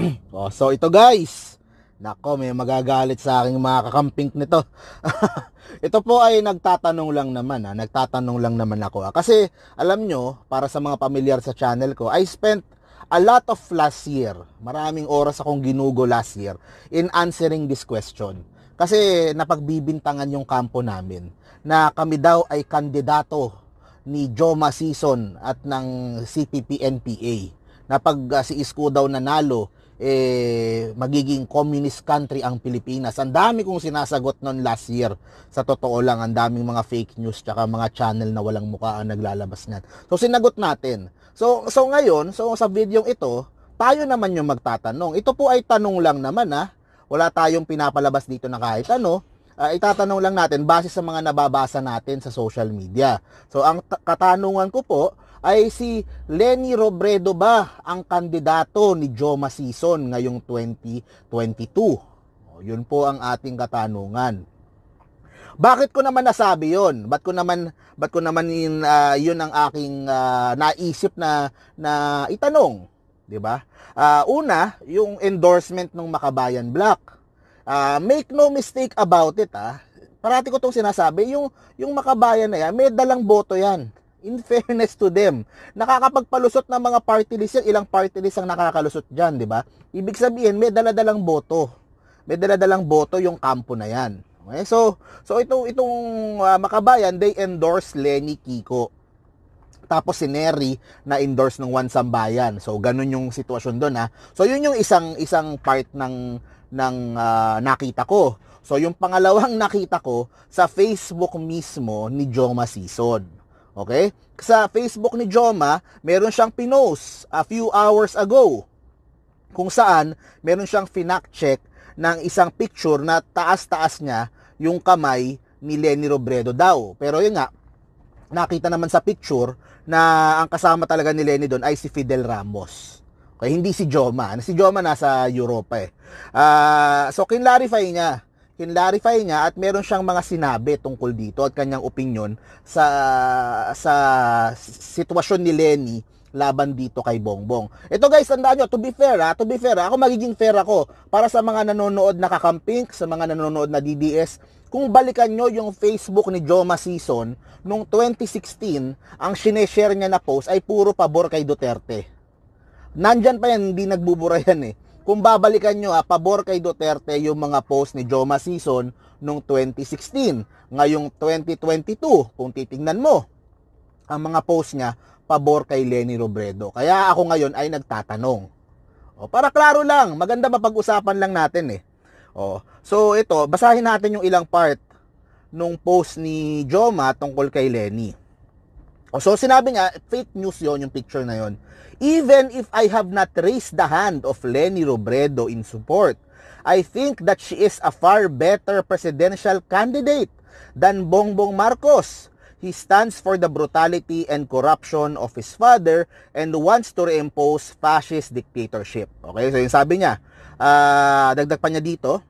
oh, so ito guys. Nako, may magagalit sa aking mga kakamping nito. ito po ay nagtatanong lang naman, ha? nagtatanong lang naman ako. Ha? Kasi alam nyo, para sa mga pamilyar sa channel ko, I spent a lot of last year, maraming oras akong ginugo last year in answering this question. Kasi napagbibintangan yung kampo namin na kami daw ay kandidato ni Joma Season at ng CPP-NPA na pag uh, si Isko daw nanalo eh magiging communist country ang Pilipinas. Ang dami kong sinasagot noon last year. Sa totoo lang, ang daming mga fake news tsaka mga channel na walang mukha ang naglalabas niyan. So sinagot natin. So so ngayon, so sa video ito, tayo naman yung magtatanong. Ito po ay tanong lang naman ha. Wala tayong pinapalabas dito na kahit ano uh, itatanong lang natin base sa mga nababasa natin sa social media. So ang katanungan ko po ay si Lenny Robredo ba ang kandidato ni Joma Season ngayong 2022? O, yun po ang ating katanungan. Bakit ko naman nasabi 'yon? Bakit ko naman bakit ko naman yun, uh, yun ang aking uh, naisip na na itanong, 'di ba? Uh, una, yung endorsement ng Makabayan Black uh, make no mistake about it ah. Parati ko tong sinasabi, yung yung makabayan na yan, may dalang boto yan. In fairness to them, nakakapagpalusot ng mga party list yan, ilang party list ang nakakalusot diyan, di ba? Ibig sabihin, may daladalang boto. May daladalang boto yung kampo na yan. Okay? So, so itong itong uh, makabayan, they endorse Lenny Kiko tapos si Neri na endorse ng One Sambayan. So ganun yung sitwasyon doon ha. So yun yung isang isang part ng ng uh, nakita ko. So yung pangalawang nakita ko sa Facebook mismo ni Joma Season. Okay? Sa Facebook ni Joma, meron siyang pinost a few hours ago kung saan meron siyang finact check ng isang picture na taas-taas niya yung kamay ni Lenny Robredo daw. Pero yun nga, nakita naman sa picture na ang kasama talaga ni Lenny doon ay si Fidel Ramos. Okay, hindi si Joma. Si Joma nasa Europa eh. Uh, so, kinlarify niya. Kinlarify niya at meron siyang mga sinabi tungkol dito at kanyang opinion sa sa sitwasyon ni Lenny laban dito kay Bongbong. Ito guys, tandaan nyo, to be fair ha, to be fair ha, ako magiging fair ako para sa mga nanonood na kakamping, sa mga nanonood na DDS, kung balikan nyo yung Facebook ni Joma Season, nung 2016, ang sineshare niya na post ay puro pabor kay Duterte. Nandyan pa yan, hindi nagbubura yan eh. Kung babalikan nyo, ha, pabor kay Duterte yung mga post ni Joma Season noong 2016. Ngayong 2022, kung titingnan mo, ang mga post niya, pabor kay Lenny Robredo. Kaya ako ngayon ay nagtatanong. O, para klaro lang, maganda mapag-usapan lang natin eh. O, so ito, basahin natin yung ilang part nung post ni Joma tungkol kay Lenny. So sinabi niya, fake news yon yung picture na yon. Even if I have not raised the hand of Lenny Robredo in support, I think that she is a far better presidential candidate than Bongbong Marcos. He stands for the brutality and corruption of his father and wants to reimpose fascist dictatorship. Okay, so yung sabi niya, uh, dagdag pa niya dito,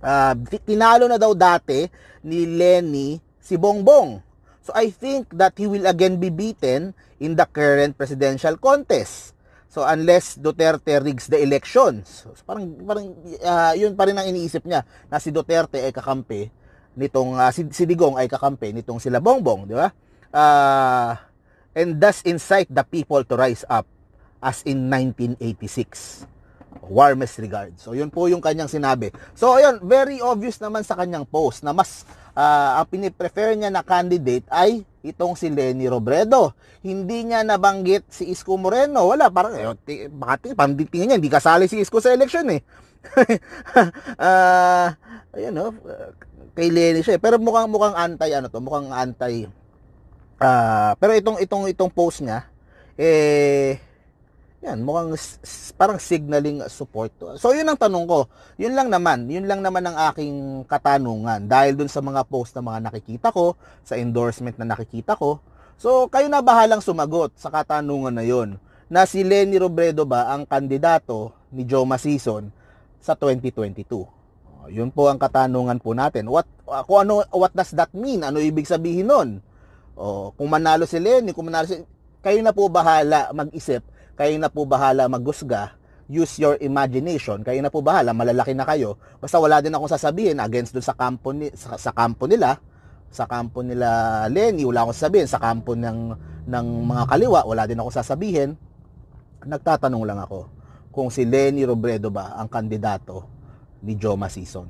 uh, tinalo na daw dati ni Lenny si Bongbong So I think that he will again be beaten in the current presidential contest. So unless Duterte rigs the elections. So, parang parang uh, yun pa rin ang iniisip niya na si Duterte ay kakampi nitong uh, si, si Digong ay kakampi nitong sila Bongbong, di ba? Uh, and thus incite the people to rise up as in 1986 warmest regards. So, yun po yung kanyang sinabi. So, ayun, very obvious naman sa kanyang post na mas uh, ang piniprefer niya na candidate ay itong si Lenny Robredo. Hindi niya nabanggit si Isko Moreno. Wala, parang, eh, baka panditingin niya, hindi kasali si Isko sa election eh. uh, ayun, no, kay Lenny siya. Eh. Pero mukhang, mukhang anti, ano to, mukhang anti, uh, pero itong, itong, itong post niya, eh, yan, mukhang parang signaling support. So, yun ang tanong ko. Yun lang naman. Yun lang naman ang aking katanungan. Dahil dun sa mga post na mga nakikita ko, sa endorsement na nakikita ko. So, kayo na bahalang sumagot sa katanungan na yun. Na si Lenny Robredo ba ang kandidato ni Joma Season sa 2022? Oh, yun po ang katanungan po natin. What, kung ano, what does that mean? Ano ibig sabihin nun? O, kung manalo si Lenny, kung manalo si... Kayo na po bahala mag-isip kayo na po bahala maghusga use your imagination. Kayo na po bahala, malalaki na kayo. Basta wala din akong sasabihin against dun sa kampo, ni, sa, sa kampo nila, sa kampo nila Lenny, wala akong sasabihin. Sa kampo ng, ng mga kaliwa, wala din akong sasabihin. Nagtatanong lang ako kung si Lenny Robredo ba ang kandidato ni Joma Season.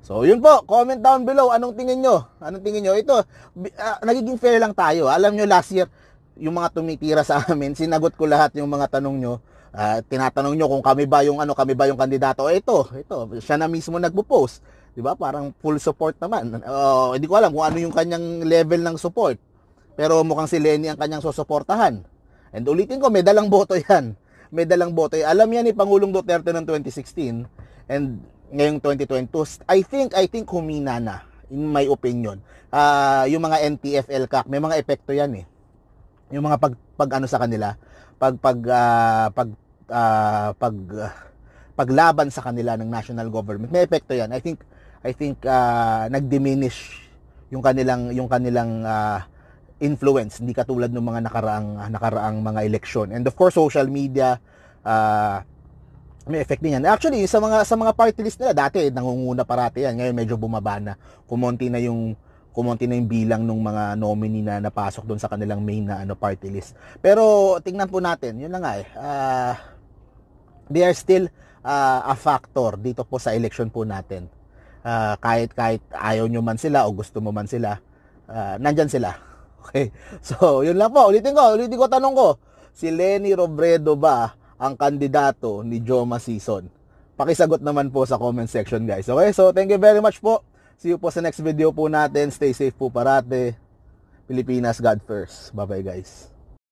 So, yun po. Comment down below. Anong tingin nyo? Anong tingin nyo? Ito, uh, nagiging fair lang tayo. Alam nyo, last year, yung mga tumitira sa amin, sinagot ko lahat yung mga tanong nyo. Uh, tinatanong nyo kung kami ba yung ano, kami ba yung kandidato. Eh, ito, ito, siya na mismo nagpo-post. 'Di ba? Parang full support naman. Uh, hindi ko alam kung ano yung kanyang level ng support. Pero mukhang si Lenny ang kanyang susuportahan. And ulitin ko, may dalang boto 'yan. May dalang boto. Alam yan ni Pangulong Duterte ng 2016 and ngayong 2022. I think I think humina na in my opinion. Uh, yung mga NTFL CAC, may mga epekto 'yan eh yung mga pag, pag ano sa kanila, pag pag uh, pag uh, pag uh, paglaban sa kanila ng national government. May epekto 'yan. I think I think uh, nag-diminish yung kanilang yung kanilang uh, influence hindi katulad ng mga nakaraang nakaraang mga eleksyon. And of course social media uh, may effect din yan. Actually, sa mga sa mga party list nila dati nangunguna parati yan. Ngayon medyo bumaba na. Kumonti na yung kumonti na yung bilang ng mga nominee na napasok doon sa kanilang main na ano party list. Pero tingnan po natin, yun na nga eh. Uh, they are still uh, a factor dito po sa election po natin. Uh, kahit kahit ayaw nyo man sila o gusto mo man sila, uh, nandyan sila. Okay. So, yun lang po. Ulitin ko, ulitin ko tanong ko. Si Lenny Robredo ba ang kandidato ni Joma Season? Pakisagot naman po sa comment section guys. Okay, so thank you very much po. See you po sa next video po natin. Stay safe po parate. Pilipinas, God first. Bye-bye guys.